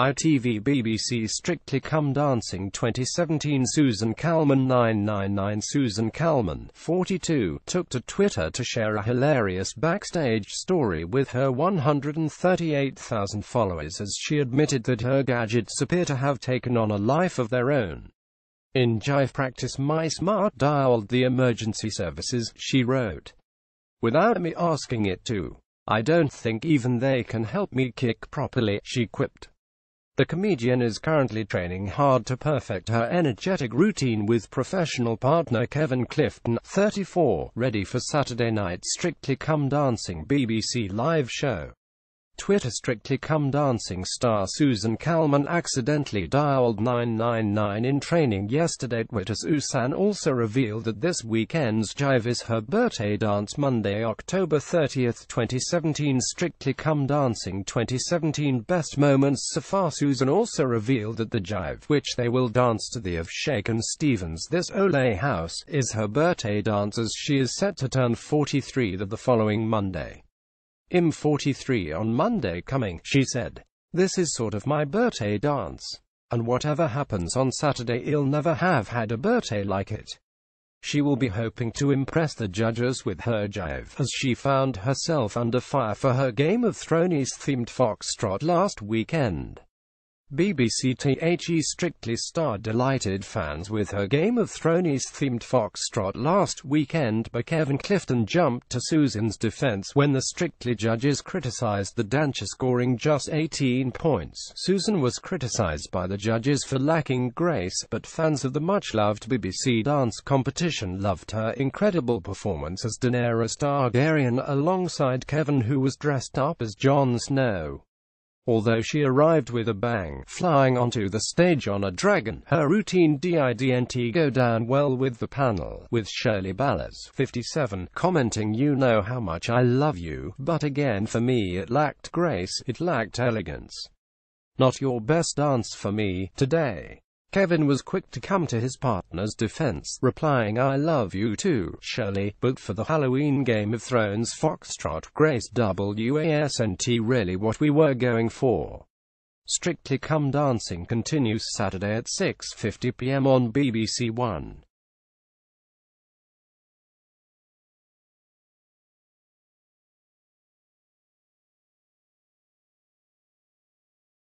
ITV BBC Strictly Come Dancing 2017 Susan Calman 999 Susan Calman, 42, took to Twitter to share a hilarious backstage story with her 138,000 followers as she admitted that her gadgets appear to have taken on a life of their own. In jive practice my smart dialed the emergency services, she wrote. Without me asking it to. I don't think even they can help me kick properly, she quipped. The comedian is currently training hard to perfect her energetic routine with professional partner Kevin Clifton, 34, ready for Saturday night's Strictly Come Dancing BBC live show. Twitter Strictly Come Dancing star Susan Calman accidentally dialed 999 in training yesterday. Twitter Susan also revealed that this weekend's Jive is her birthday dance Monday, October 30, 2017 Strictly Come Dancing 2017 Best Moments so far Susan also revealed that the Jive, which they will dance to the of Shakin' Stevens This Ole House, is her birthday dance as she is set to turn 43 the following Monday. I'm 43 on Monday coming, she said. This is sort of my birthday dance. And whatever happens on Saturday I'll never have had a birthday like it. She will be hoping to impress the judges with her jive, as she found herself under fire for her Game of Thrones themed foxtrot last weekend. BBC THE Strictly Star delighted fans with her Game of Thrones themed foxtrot last weekend but Kevin Clifton jumped to Susan's defense when the Strictly judges criticized the dancer scoring just 18 points. Susan was criticized by the judges for lacking grace, but fans of the much-loved BBC dance competition loved her incredible performance as Daenerys Targaryen alongside Kevin who was dressed up as Jon Snow. Although she arrived with a bang, flying onto the stage on a dragon, her routine didn't go down well with the panel, with Shirley Ballas, 57, commenting you know how much I love you, but again for me it lacked grace, it lacked elegance. Not your best dance for me, today. Kevin was quick to come to his partner's defense, replying I love you too, Shirley, but for the Halloween Game of Thrones Foxtrot Grace WASNT really what we were going for. Strictly Come Dancing continues Saturday at 6.50pm on BBC One.